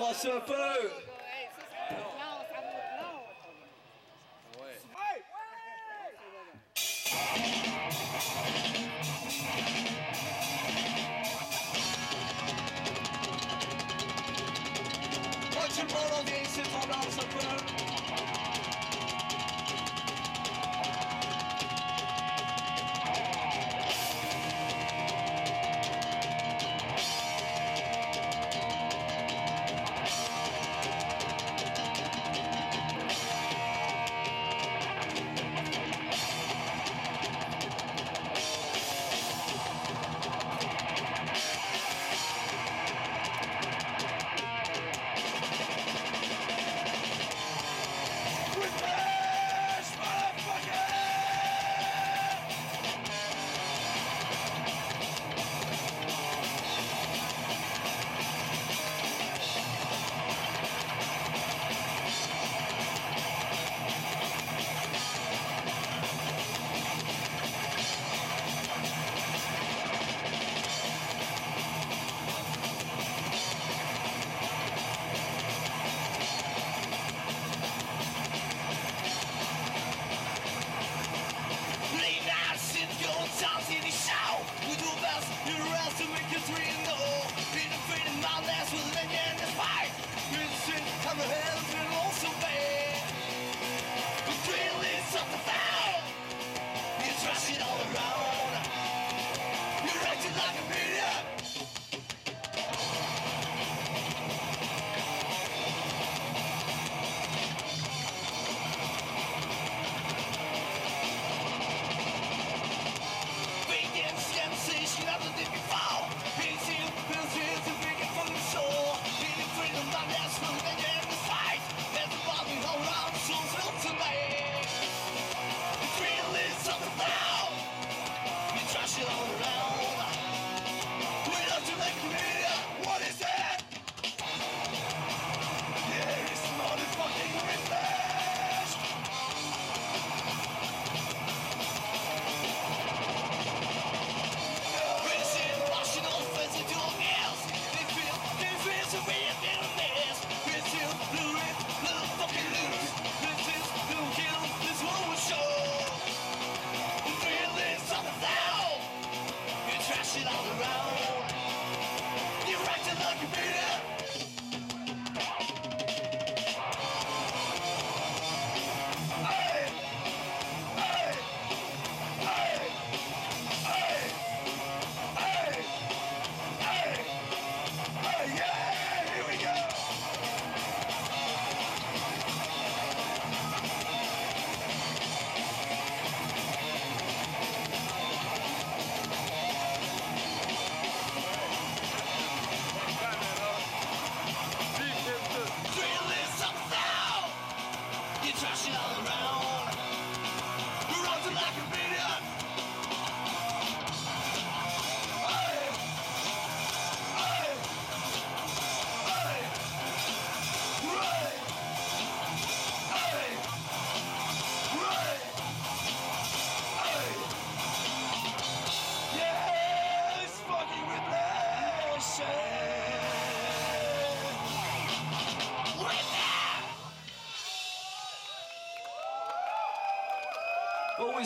arbre à feu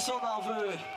送到我，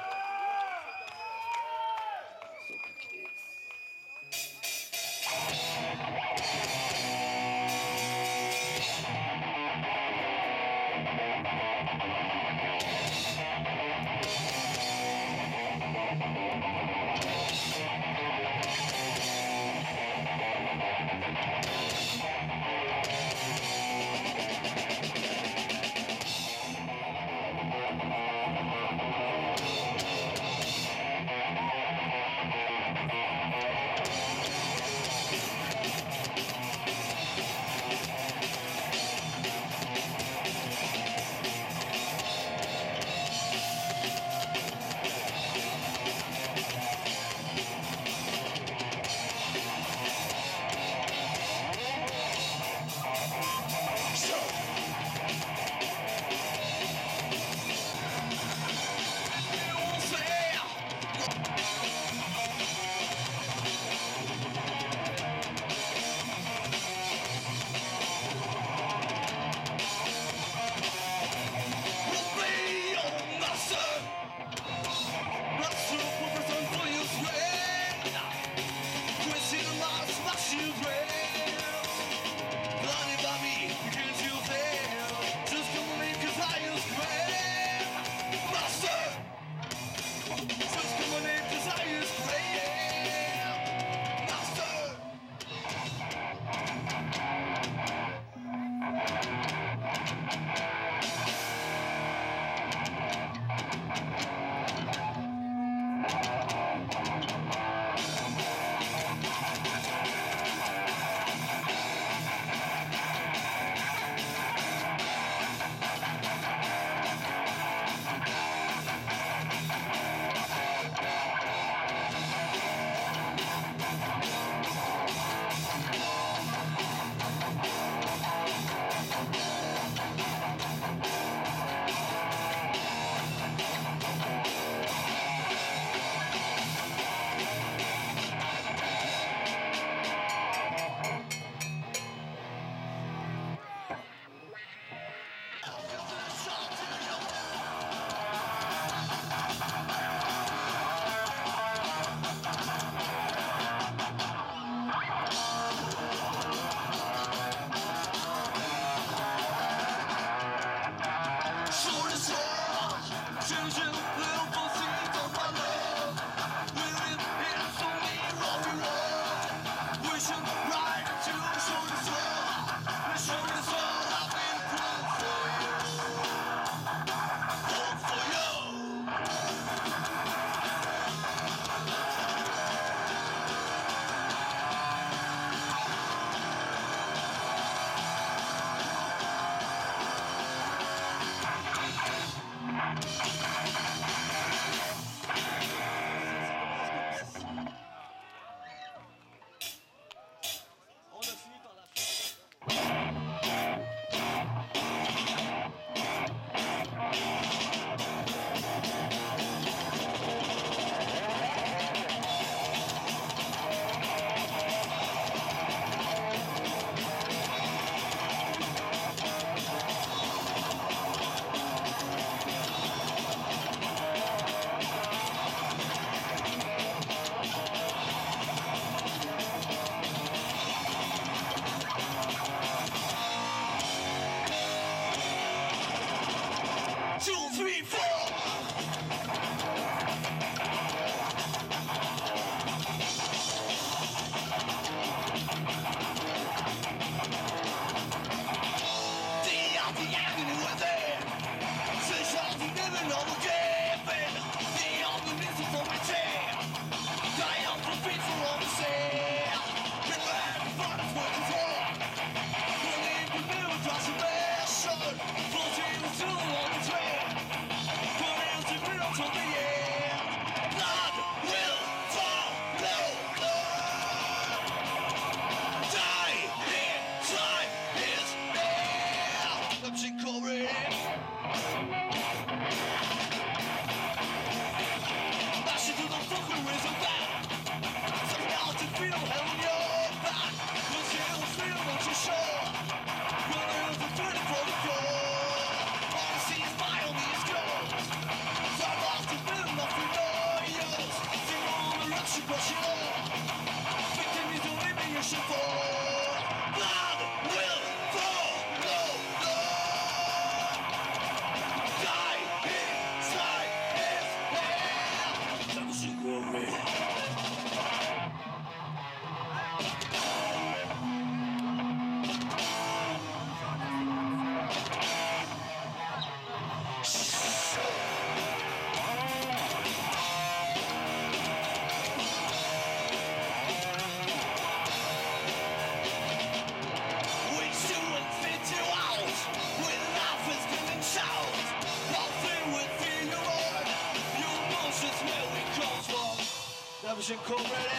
Correct.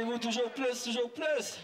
Voulez-vous toujours plus, toujours plus?